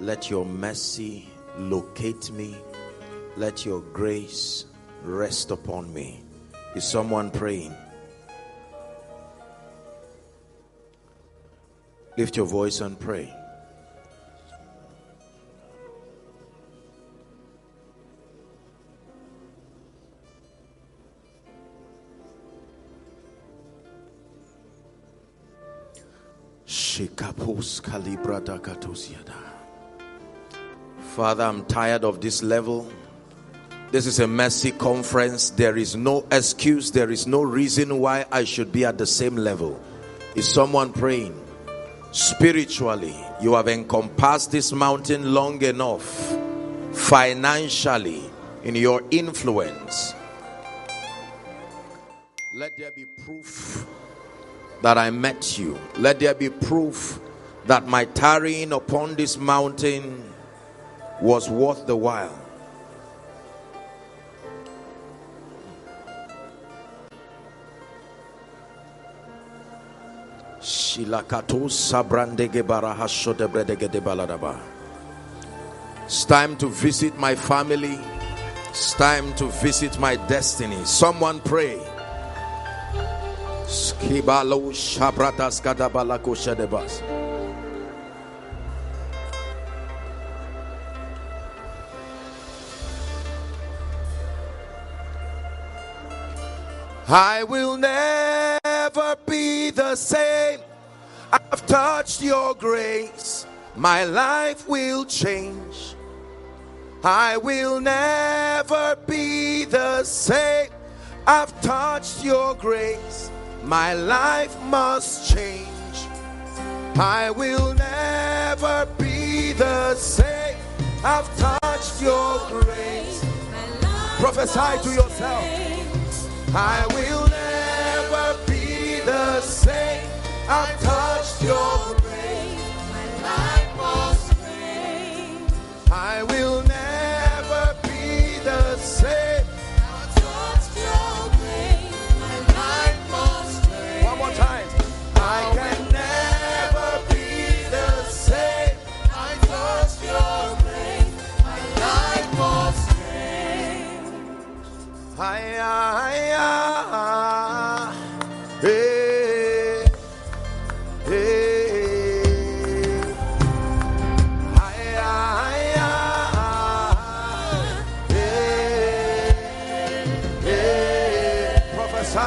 Let your mercy locate me. Let your grace rest upon me. Is someone praying? Lift your voice and pray. Father, I'm tired of this level. This is a mercy conference. There is no excuse, there is no reason why I should be at the same level. Is someone praying? Spiritually, you have encompassed this mountain long enough. Financially, in your influence, let there be proof that I met you. Let there be proof that my tarrying upon this mountain was worth the while. It's time to visit my family. It's time to visit my destiny. Someone pray. Skibalo shabratas kadabalako shedebas. I will never be the same. I've touched your grace. My life will change. I will never be the same. I've touched your grace my life must change. I will never be the same. I've touched your grace. Prophesy to yourself. I will never be the same. I've touched your grace. My life must change. I will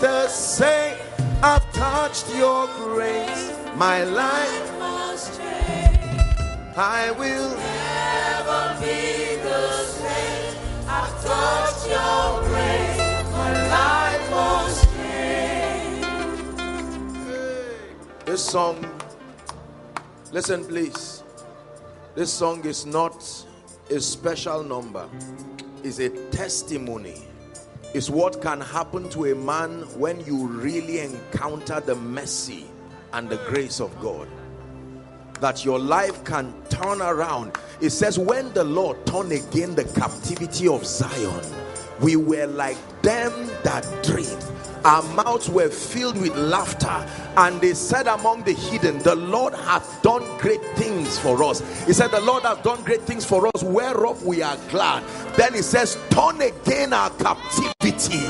the same. I've touched your grace. My life must change. I will never be the same. I've touched your grace. My life must change. This song, listen please. This song is not a special number, it's a testimony is what can happen to a man when you really encounter the mercy and the grace of God. That your life can turn around. It says, when the Lord turned again the captivity of Zion, we were like them that dream our mouths were filled with laughter and they said among the hidden the lord hath done great things for us. He said the lord has done great things for us whereof we are glad. Then he says turn again our captivity.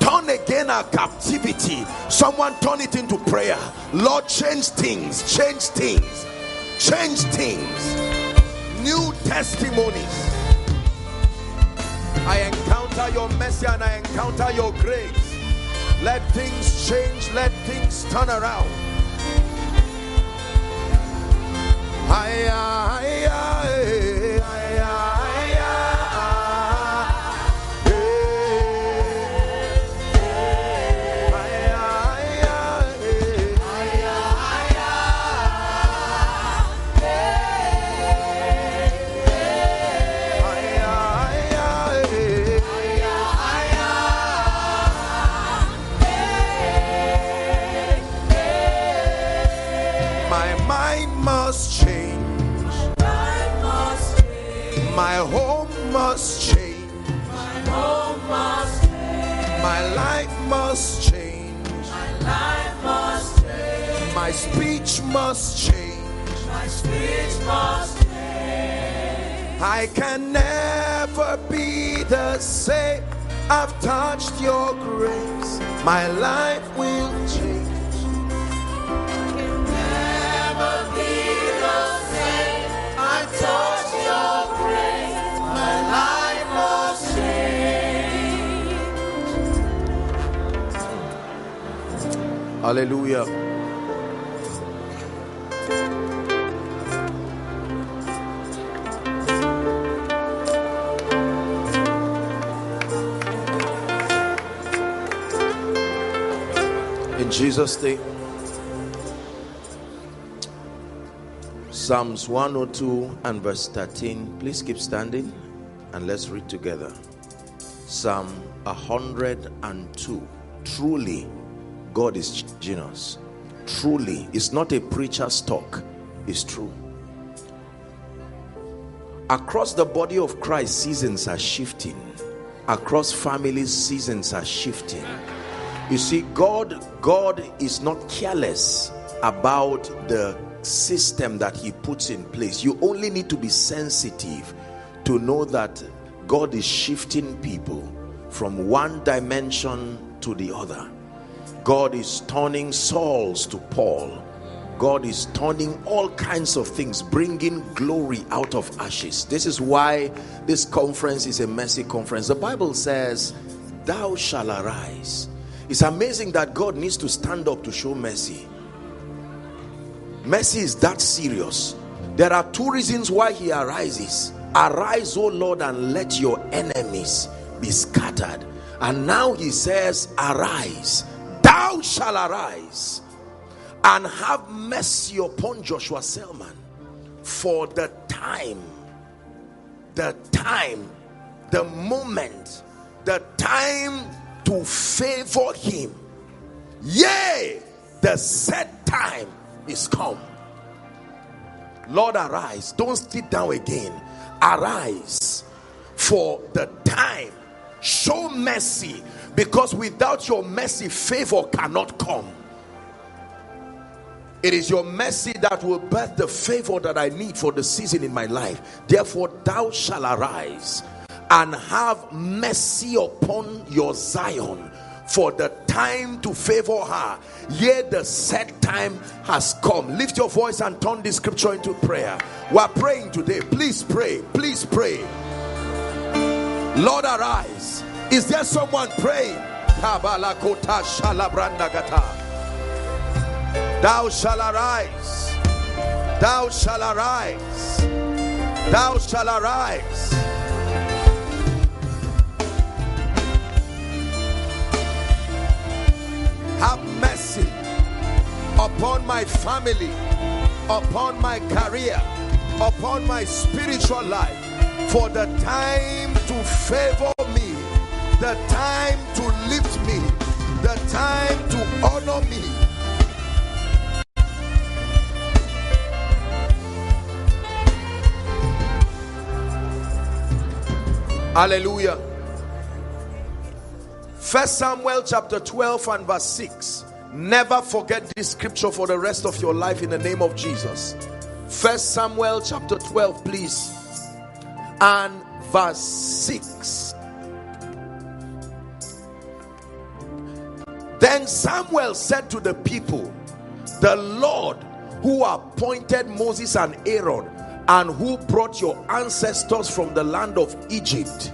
Turn again our captivity. Someone turn it into prayer. Lord change things change things change things. New testimonies. I encounter your mercy and I encounter your grace let things change, let things turn around. Aye, aye, must change. My home must change. My life must change. My speech must change. I can never be the same. I've touched your grace. My life will change. Hallelujah. In Jesus' name. Psalms 102 and verse 13. Please keep standing and let's read together. Psalm 102. Truly, God is changing us. Truly, it's not a preacher's talk, it's true. Across the body of Christ, seasons are shifting. Across families, seasons are shifting. You see, God, God is not careless about the system that He puts in place. You only need to be sensitive to know that God is shifting people from one dimension to the other. God is turning Sauls to Paul. God is turning all kinds of things, bringing glory out of ashes. This is why this conference is a mercy conference. The Bible says, Thou shalt arise. It's amazing that God needs to stand up to show mercy. Mercy is that serious. There are two reasons why He arises. Arise, O Lord, and let your enemies be scattered. And now He says, Arise shalt arise and have mercy upon Joshua Selman for the time, the time, the moment, the time to favor him. Yea, the set time is come. Lord, arise. Don't sit down again. Arise for the time. Show mercy because without your mercy, favor cannot come. It is your mercy that will birth the favor that I need for the season in my life. Therefore, thou shalt arise and have mercy upon your Zion for the time to favor her. Yea, the set time has come. Lift your voice and turn this scripture into prayer. We are praying today. Please pray. Please pray. Lord, arise is there someone praying? Thou shalt arise. Thou shalt arise. Thou shalt arise. Have mercy upon my family, upon my career, upon my spiritual life, for the time to favor the time to lift me, the time to honor me. Hallelujah. First Samuel chapter 12 and verse 6. Never forget this scripture for the rest of your life in the name of Jesus. First Samuel chapter 12, please. And verse 6. Then Samuel said to the people, The Lord who appointed Moses and Aaron and who brought your ancestors from the land of Egypt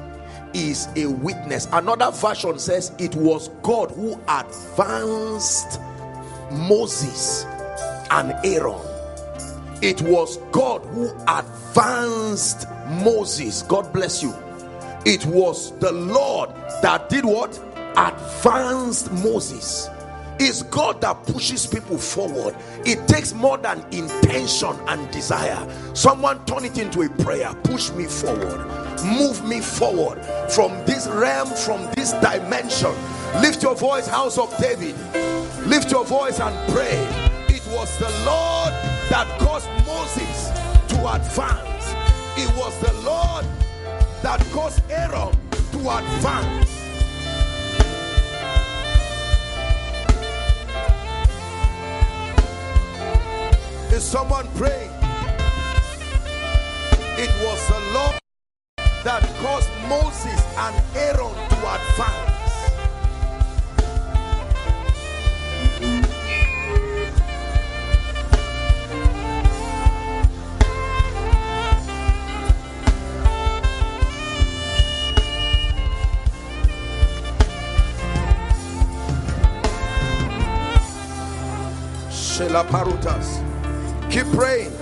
is a witness. Another version says it was God who advanced Moses and Aaron. It was God who advanced Moses. God bless you. It was the Lord that did what? Advanced Moses. Is God that pushes people forward. It takes more than intention and desire. Someone turn it into a prayer. Push me forward. Move me forward from this realm, from this dimension. Lift your voice, house of David. Lift your voice and pray. It was the Lord that caused Moses Moses to advance. It was the Lord that caused Aaron to advance. Someone praying? It was the law that caused Moses and Aaron to advance. Shela Parutas. Keep praying.